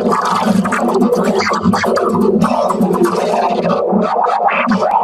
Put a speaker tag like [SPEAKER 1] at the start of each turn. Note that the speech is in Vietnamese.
[SPEAKER 1] Thank you.